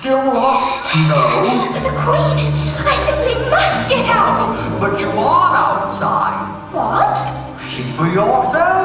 Still locked. No. But the queen, I simply must get out. But you are outside. What? See for yourself.